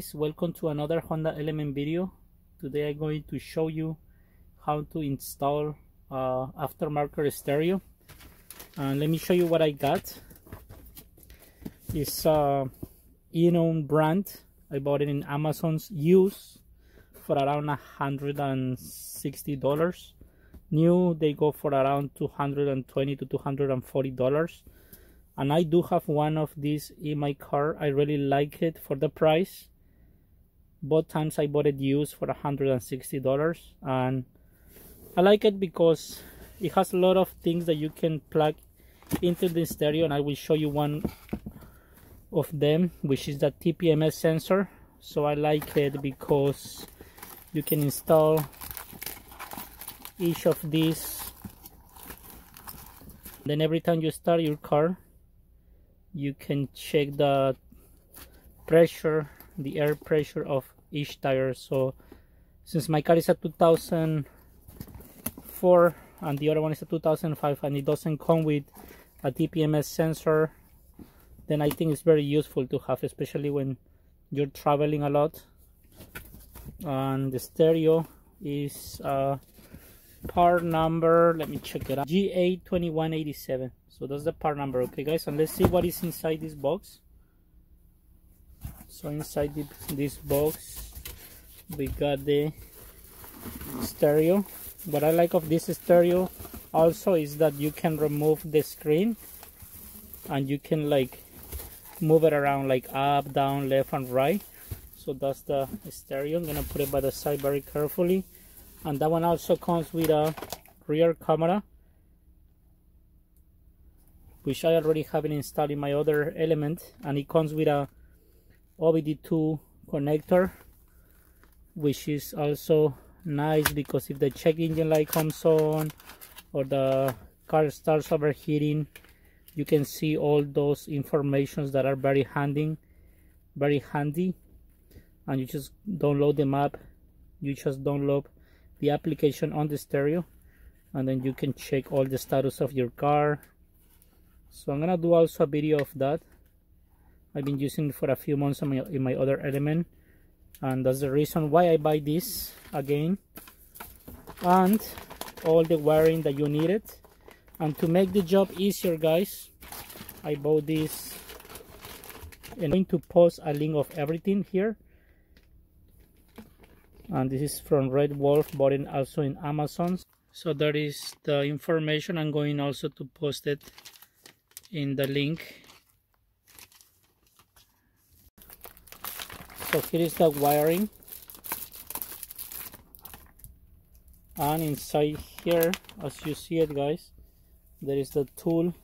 guys welcome to another Honda element video. Today I'm going to show you how to install uh, aftermarket stereo. And let me show you what I got. It's uh, brand. I bought it in Amazon's use for around a hundred and sixty dollars. New they go for around 220 to 240 dollars. And I do have one of these in my car. I really like it for the price both times I bought it used for $160 and I like it because it has a lot of things that you can plug into the stereo and I will show you one of them which is the TPMS sensor. So I like it because you can install each of these. Then every time you start your car you can check the pressure the air pressure of each tire. So since my car is a 2004 and the other one is a 2005 and it doesn't come with a TPMS sensor then I think it's very useful to have especially when you're traveling a lot. And the stereo is uh, part number let me check it out GA2187 so that's the part number okay guys? And let's see what is inside this box so inside this box we got the stereo. What I like of this stereo also is that you can remove the screen and you can like move it around like up down left and right. So that's the stereo. I'm gonna put it by the side very carefully. And that one also comes with a rear camera which I already have it installed in my other element. And it comes with a OBD2 connector which is also nice because if the check engine light comes on or the car starts overheating you can see all those informations that are very handy very handy. And you just download the map. You just download the application on the stereo and then you can check all the status of your car. So I'm gonna do also a video of that I've been using it for a few months in my, in my other element. And that's the reason why I buy this again. And all the wiring that you needed. And to make the job easier guys I bought this. And I'm going to post a link of everything here. And this is from Red Wolf bought it also in Amazon. So that is the information. I'm going also to post it in the link so here is the wiring. And inside here as you see it guys there is the tool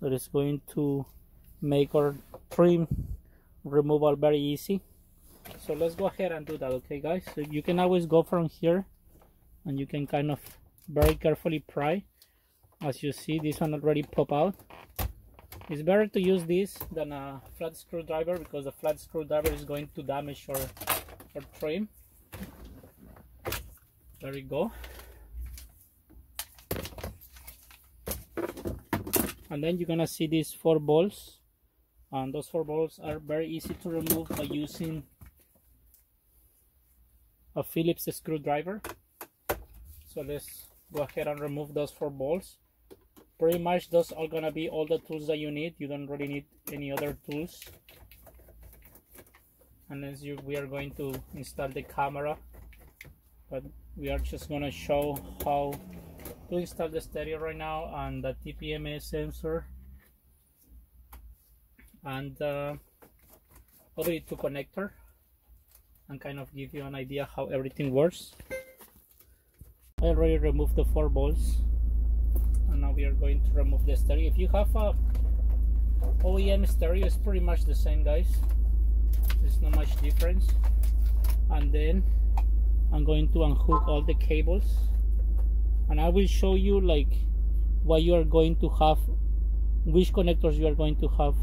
that is going to make our trim removal very easy. So let's go ahead and do that okay guys? So you can always go from here and you can kind of very carefully pry. As you see this one already pop out it's better to use this than a flat screwdriver because a flat screwdriver is going to damage your, your trim there we go. And then you're gonna see these four bolts and those four bolts are very easy to remove by using a Phillips screwdriver. So let's go ahead and remove those four bolts pretty much those are gonna be all the tools that you need. You don't really need any other tools. Unless you we are going to install the camera. But we are just gonna show how to install the stereo right now and the TPMS sensor. And uh, OBD2 connector. And kind of give you an idea how everything works. I already removed the four bolts and now we are going to remove the stereo. If you have a OEM stereo, it's pretty much the same guys. There's not much difference. And then I'm going to unhook all the cables and I will show you like what you are going to have which connectors you are going to have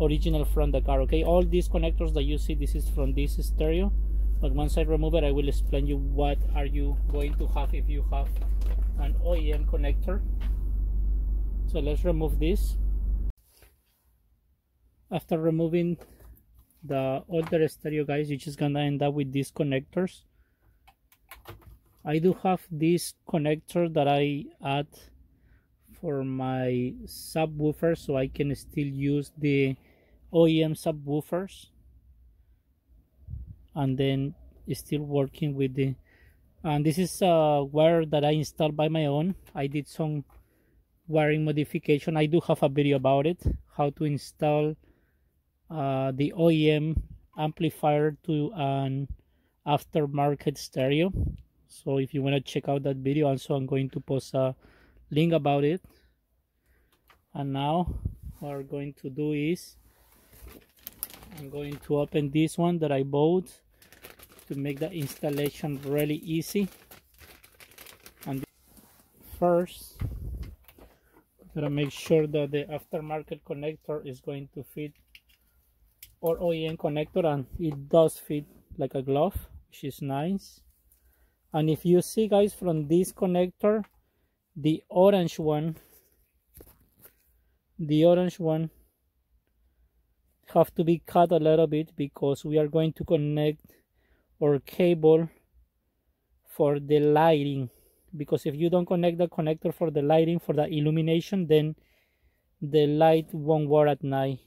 original from the car okay all these connectors that you see this is from this stereo but once I remove it I will explain you what are you going to have if you have an OEM connector. So let's remove this. After removing the older stereo guys you're just gonna end up with these connectors. I do have this connector that I add for my subwoofer so I can still use the OEM subwoofers. And then still working with the and this is a wire that I installed by my own. I did some wiring modification. I do have a video about it how to install uh, the OEM amplifier to an aftermarket stereo. So if you want to check out that video also I'm going to post a link about it. And now what we're going to do is I'm going to open this one that I bought to make the installation really easy. And first gotta make sure that the aftermarket connector is going to fit or OEM connector and it does fit like a glove which is nice. And if you see guys from this connector the orange one the orange one have to be cut a little bit because we are going to connect our cable for the lighting. Because if you don't connect the connector for the lighting for the illumination then the light won't work at night.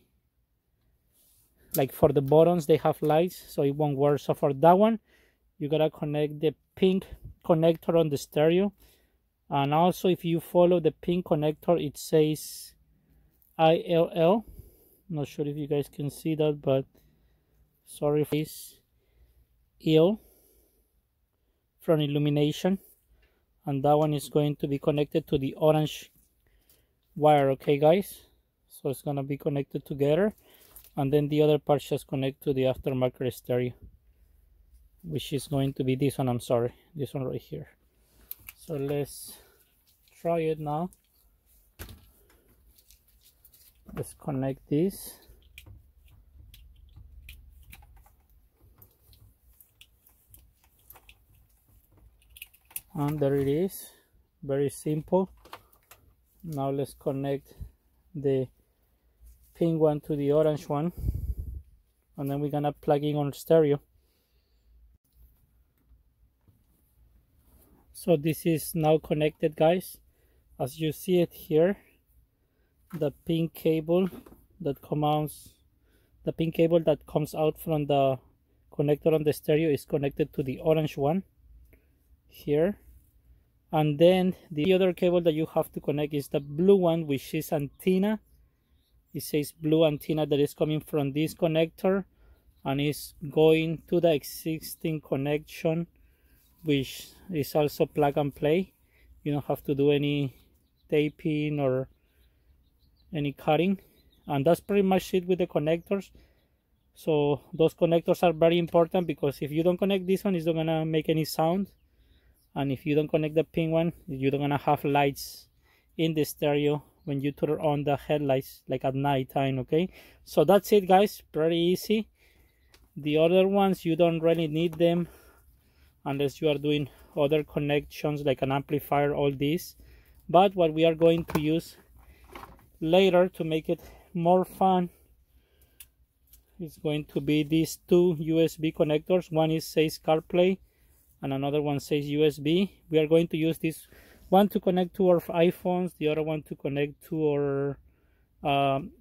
Like for the buttons they have lights so it won't work. So for that one you gotta connect the pink connector on the stereo. And also if you follow the pink connector it says ILL not sure if you guys can see that but sorry for this ill from illumination and that one is going to be connected to the orange wire okay guys? So it's gonna be connected together and then the other part just connect to the aftermarket stereo which is going to be this one. I'm sorry this one right here. So let's try it now. Let's connect this and there it is. Very simple. Now let's connect the pink one to the orange one. And then we're gonna plug in on stereo. So this is now connected guys. As you see it here the pink cable that comes the pink cable that comes out from the connector on the stereo is connected to the orange one here. And then the other cable that you have to connect is the blue one which is antenna it says blue antenna that is coming from this connector and is going to the existing connection which is also plug and play. You don't have to do any taping or any cutting. And that's pretty much it with the connectors. So those connectors are very important because if you don't connect this one it's not gonna make any sound and if you don't connect the pink one you're gonna have lights in the stereo when you turn on the headlights like at night time okay? So that's it guys. Pretty easy. The other ones you don't really need them unless you are doing other connections like an amplifier all this but what we are going to use later to make it more fun it's going to be these two USB connectors. One is says CarPlay and another one says USB we are going to use this one to connect to our iPhones the other one to connect to our um,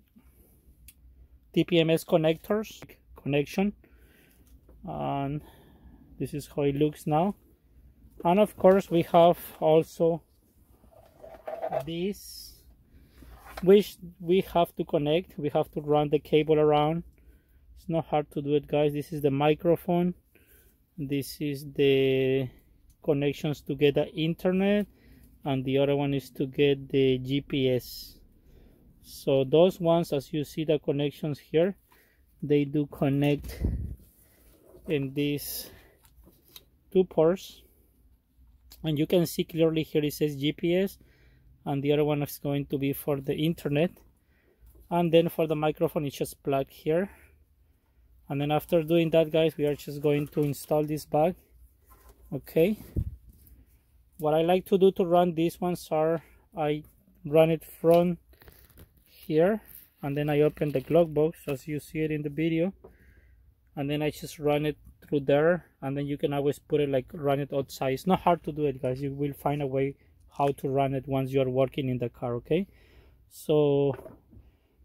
TPMS connectors connection. And this is how it looks now. And of course we have also this which we have to connect. We have to run the cable around. It's not hard to do it guys. This is the microphone this is the connections to get the internet and the other one is to get the GPS so those ones as you see the connections here they do connect in these two ports. And you can see clearly here it says GPS and the other one is going to be for the internet. And then for the microphone it's just plug here and then after doing that guys we are just going to install this bag. Okay. What I like to do to run these ones are I run it from here and then I open the glove box as you see it in the video. And then I just run it through there and then you can always put it like run it outside. It's not hard to do it guys. You will find a way how to run it once you're working in the car okay? So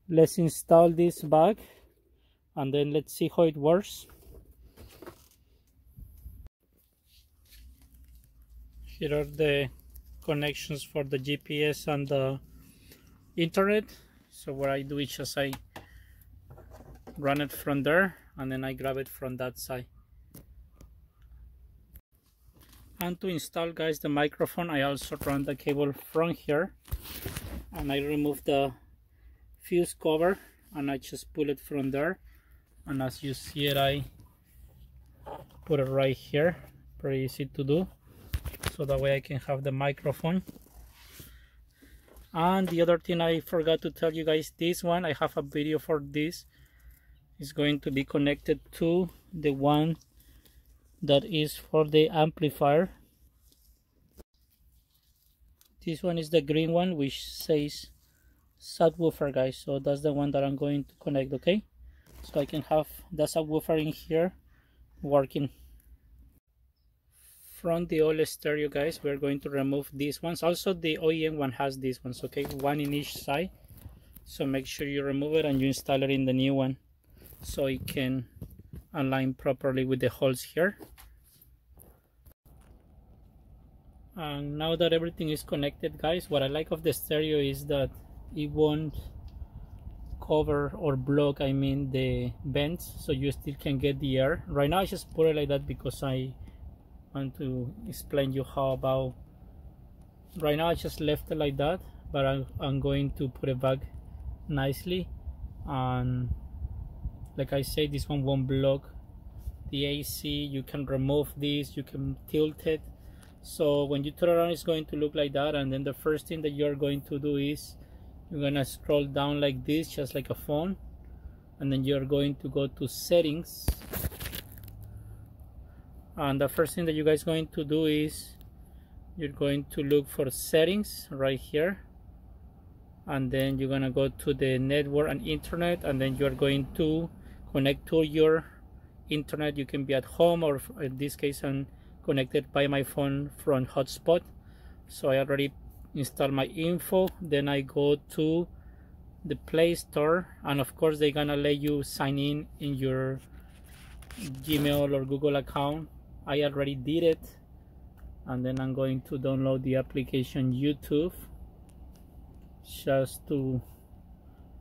let's install this back and then let's see how it works. Here are the connections for the GPS and the internet. So what I do is just I run it from there and then I grab it from that side. And to install guys the microphone I also run the cable from here. And I remove the fuse cover and I just pull it from there and as you see it I put it right here. Pretty easy to do. So that way I can have the microphone. And the other thing I forgot to tell you guys this one I have a video for this. Is going to be connected to the one that is for the amplifier. This one is the green one which says subwoofer guys. So that's the one that I'm going to connect okay so I can have the subwoofer in here working. From the old stereo guys we're going to remove these ones. Also the OEM one has these ones okay? One in each side. So make sure you remove it and you install it in the new one so it can align properly with the holes here. And now that everything is connected guys what I like of the stereo is that it won't cover or block I mean the vents so you still can get the air. Right now I just put it like that because I want to explain you how about right now I just left it like that but I'm, I'm going to put it back nicely. And like I say this one won't block the AC you can remove this you can tilt it. So when you turn around it's going to look like that. And then the first thing that you're going to do is you're gonna scroll down like this just like a phone and then you're going to go to settings. And the first thing that you guys going to do is you're going to look for settings right here. And then you're gonna go to the network and internet and then you're going to connect to your internet. You can be at home or in this case I'm connected by my phone from hotspot. So I already install my info then I go to the Play Store and of course they're gonna let you sign in in your Gmail or Google account. I already did it and then I'm going to download the application YouTube just to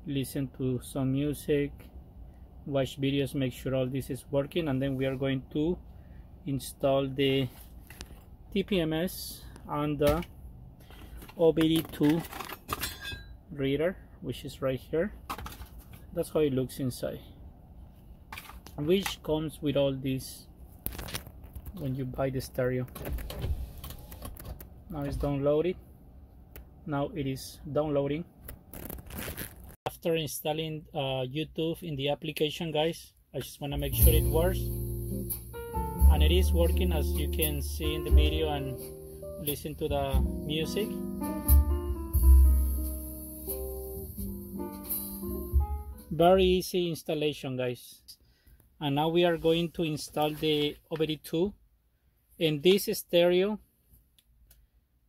listen to some music watch videos make sure all this is working and then we are going to install the TPMS on the OBD2 reader which is right here. That's how it looks inside. Which comes with all this when you buy the stereo. Now it's downloaded. Now it is downloading. After installing uh, YouTube in the application guys I just want to make sure it works. And it is working as you can see in the video and listen to the music. Very easy installation guys. And now we are going to install the OBD2 in this stereo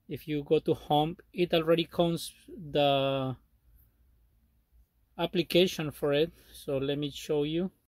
if you go to home it already comes the application for it. So let me show you